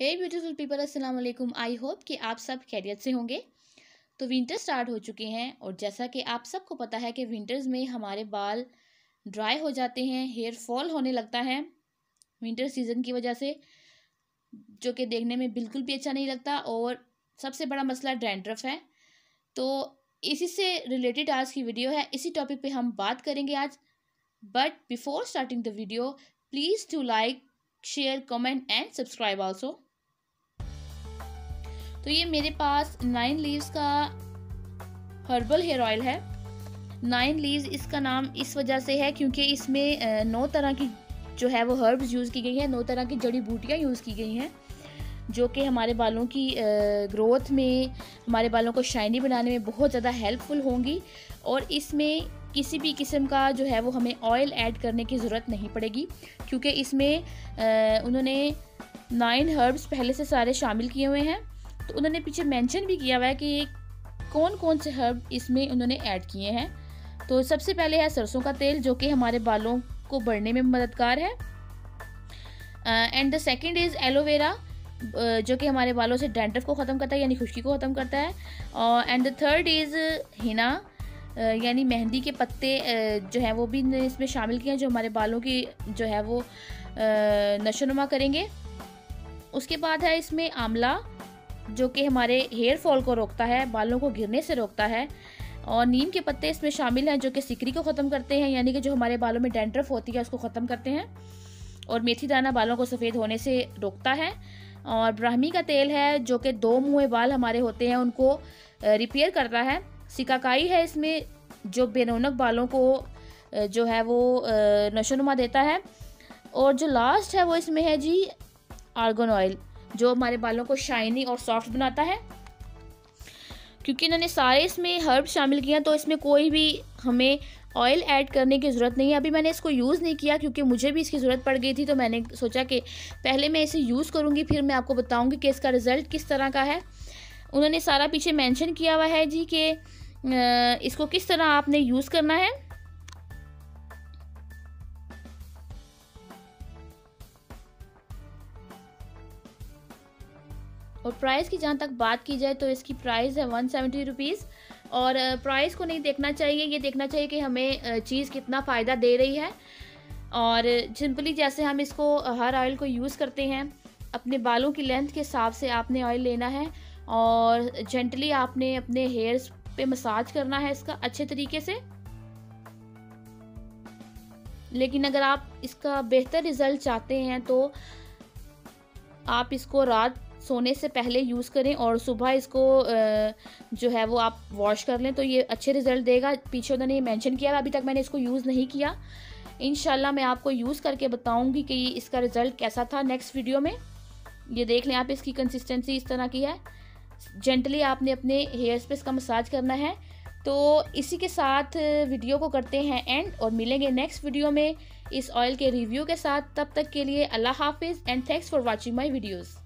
हे beautiful people अस्सलाम वालेकुम I hope कि आप सब खैरियत से होंगे। तो विंटर स्टार्ट हो चुके हैं और जैसा कि आप सबको पता है कि विंटर्स में हमारे बाल ड्राई हो जाते हैं हेयर फॉल होने लगता है। विंटर सीज़न की वजह से, जो कि देखने में बिल्कुल भी अच्छा नहीं लगता और सबसे बड़ा मसला डेंड्रफ है। तो इसी से रिलेटेड आज की वीडियो है। इसी टॉपिक पे हम बात करेंगे आज। But before starting the video please to like share comment and subscribe also तो ये मेरे पास नाइन लीव्स का हर्बल हेयर ऑयल है। नाइन लीव्स इसका नाम इस वजह से है क्योंकि इसमें नौ तरह की जो है वो हर्ब्स यूज़ की गई हैं, नौ तरह की जड़ी बूटियाँ यूज़ की गई हैं, जो कि हमारे बालों की ग्रोथ में, हमारे बालों को शाइनी बनाने में बहुत ज़्यादा हेल्पफुल होंगी और इसमें किसी भी किस्म का जो है वो हमें ऑयल ऐड करने की ज़रूरत नहीं पड़ेगी क्योंकि इसमें उन्होंने नाइन हर्ब्स पहले से सारे शामिल किए हुए हैं। तो उन्होंने पीछे मेंशन भी किया हुआ है कि कौन कौन से हर्ब इसमें उन्होंने ऐड किए हैं। तो सबसे पहले है सरसों का तेल, जो कि हमारे बालों को बढ़ने में मददगार है। And the second is aloe vera जो कि हमारे बालों से डेंड्रफ को ख़त्म करता है, यानी खुश्की को ख़त्म करता है। और and the third is Hina यानी मेहंदी के पत्ते जो है वो भी इसमें शामिल किए हैं, जो हमारे बालों की जो है वो नशोनुमा करेंगे। उसके बाद है इसमें आंवला जो कि हमारे हेयर फॉल को रोकता है, बालों को गिरने से रोकता है और नीम के पत्ते इसमें शामिल हैं जो कि सिकरी को ख़त्म करते हैं, यानी कि जो हमारे बालों में डेंड्रफ होती है उसको ख़त्म करते हैं और मेथी दाना बालों को सफ़ेद होने से रोकता है और ब्राह्मी का तेल है जो कि दो मुँह बाल हमारे होते हैं, उनको रिपेयर करता है। सिकाकाई है इसमें जो बेरोनक बालों को जो है वो नशोनुमा देता है। और जो लास्ट है वो इसमें है जी आर्गन ऑयल जो हमारे बालों को शाइनी और सॉफ्ट बनाता है। क्योंकि इन्होंने सारे इसमें हर्ब शामिल किया तो इसमें कोई भी हमें ऑयल ऐड करने की ज़रूरत नहीं है। अभी मैंने इसको यूज़ नहीं किया, क्योंकि मुझे भी इसकी ज़रूरत पड़ गई थी तो मैंने सोचा कि पहले मैं इसे यूज़ करूँगी, फिर मैं आपको बताऊँगी कि इसका रिज़ल्ट किस तरह का है। उन्होंने सारा पीछे मेंशन किया हुआ है जी कि इसको किस तरह आपने यूज़ करना है। और प्राइस की जहाँ तक बात की जाए तो इसकी प्राइस है वन सेवेंटी रुपीज़ और प्राइस को नहीं देखना चाहिए, ये देखना चाहिए कि हमें चीज़ कितना फ़ायदा दे रही है. और सिंपली जैसे हम इसको हर ऑयल को यूज़ करते हैं, अपने बालों की लेंथ के हिसाब से आपने ऑयल लेना है. और जेंटली आपने अपने हेयर्स पे मसाज करना है इसका अच्छे तरीके से. लेकिन अगर आप इसका बेहतर रिज़ल्ट चाहते हैं तो आप इसको रात सोने से पहले यूज़ करें और सुबह इसको जो है वो आप वॉश कर लें तो ये अच्छे रिज़ल्ट देगा। पीछे उन्होंने ये मैंशन किया अभी तक मैंने इसको यूज़ नहीं किया। इन मैं आपको यूज़ करके बताऊँगी कि इसका रिज़ल्ट कैसा था नेक्स्ट वीडियो में। ये देख लें आप, इसकी कंसिस्टेंसी इस तरह की है। जेंटली आपने अपने हेयर्स पे इसका मसाज करना है। तो इसी के साथ वीडियो को करते हैं एंड और मिलेंगे नेक्स्ट वीडियो में इस ऑयल के रिव्यू के साथ। तब तक के लिए अल्लाह हाफिज़ and thanks for watching my videos